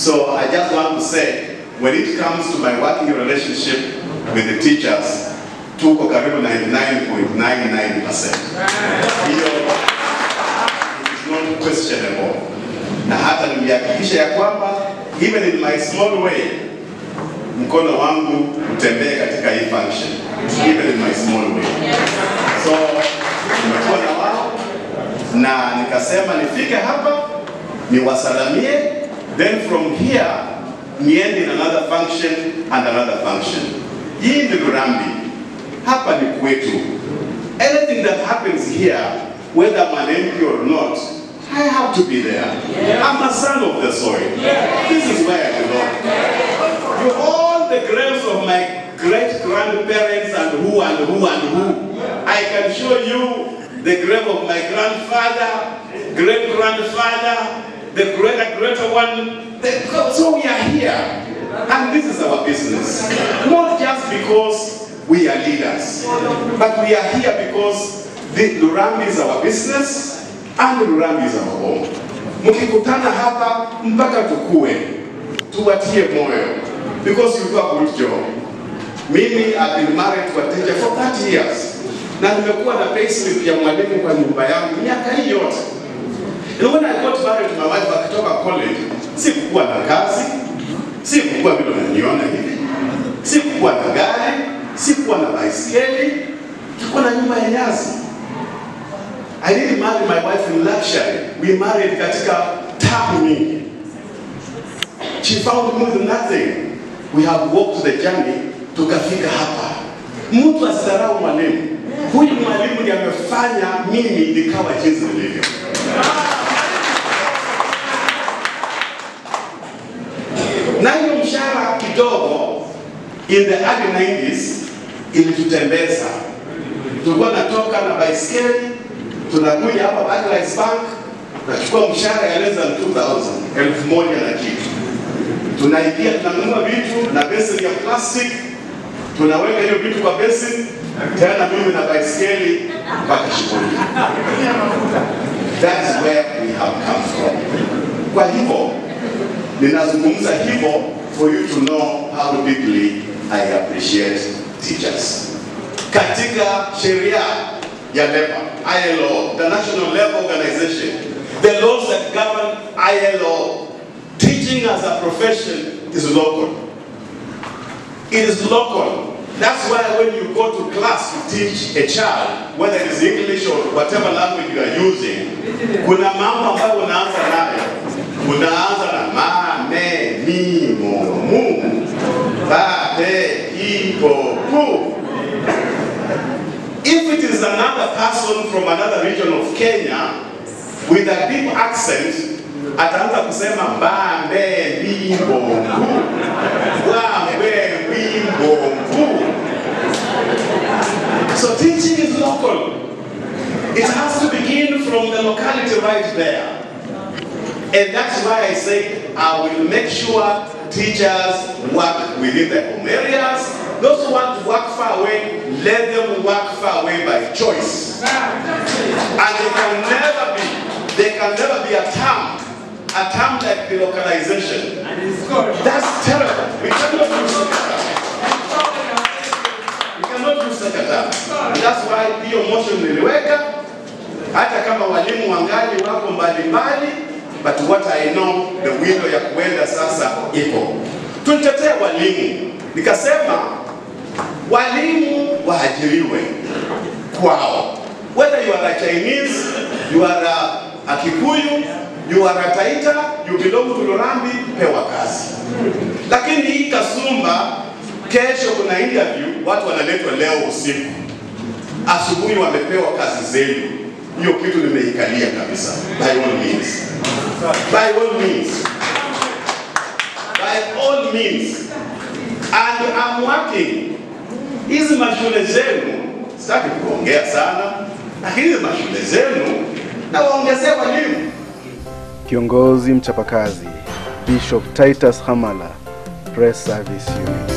So I just want to say, when it comes to my working relationship with the teachers, tuko karibu 99.99%. Hiyo is not questionable. Na hata nilihakikisha ya kwamba even in my small way, mkono wangu utembee katika hii function, even in my small way. So nimekuwa na wao na nikasema nifike hapa niwasalamie, then from here niende in another function and another function. Hii ni Lurambi, hapa ni kwetu. Anything that happens here, whether I'm an MP or not, I have to be there. I'm a son of the soil. This is where I belong. You all the graves of my great grandparents and who and who and who. I can show you the grave of my grandfather, great grandfather, the greater greater one. The- So we are here, and this is our business. Not just because we are leaders, but we are here because the Lurambi is our business and Lurambi is our home. Mkikutana hapa mpaka tukue, tuwatie moyo because you do a good job. Mimi I've been married to a teacher for 30 years na nimekuwa na payslip ya mwalimu kwa nyumba yangu miaka hii yote. And when I got married to my wife akitoka college, sikukuwa na kazi, sikukuwa vile unaniona hivi, sikukuwa na gari, sikukuwa na baiskeli, nilikuwa na nyumba ya nyasi. I didn't marry my wife in luxury. We married katika tabu mingi. She found me with nothing. We have walked the journey tukafika hapa. Mtu asidharau mwalimu. Huyu mwalimu ndiye amefanya mimi nikawa jinsi nilivyo. Na mshahara kidogo in the early 90s ilitutembeza. Tulikuwa natoka na baiskeli tunakuja hapa Barclays Bank nachukua mshahara ya than 2000 elfu moja na kitu tunaingia tunanunua vitu na beseni ya plastic, tunaweka hiyo vitu kwa beseni, tena mimi na baiskeli mpaka shughuli. That is where we have come from. Kwa hivyo ninazungumza hivyo for you to know how deeply I appreciate teachers. Katika sheria ya labor, ILO, the National Labor Organization, the laws that govern ILO Teaching as a profession is local. It is local. That's why when you go to class to teach a child, whether it is English or whatever language you are using, kuna mambo ambayo unaanza nayo. Unaanza If it is another person from another region of Kenya with a deep accent, ataanza kusema mbambe mbimbo mbu bwambe mbimbo mbu so teaching is local. It has to begin from the locality right there. And that's why i say i will make sure teachers work within their home areas. Those who want to work let them walk far away by choice and they can never be they can never be a term a term like the localization. That's terrible. We cannot use such a term. We cannot use such a term. That's why hiyo motion niliweka, hata kama walimu wangali wako mbalimbali, but what I know, the window ya kuenda sasa ipo. Tulitetea walimu, nikasema walimu waajiriwe kwao, whether you are a Chinese, you are a, a Kikuyu, you are a Taita, you belong to Lurambi, pewa kazi. Lakini hii Kasumba, kesho kuna interview, watu wanaletwa leo usiku, asubuhi wamepewa kazi zenu. Hiyo kitu nimeikalia kabisa, by all means, by all means, by all means, and I'm working. Hizi mashule zenu, sitaki kuongea sana, lakini hizi mashule zenu na waongezee walimu Kiongozi mchapakazi Bishop Titus Hamala, Press Service Unit.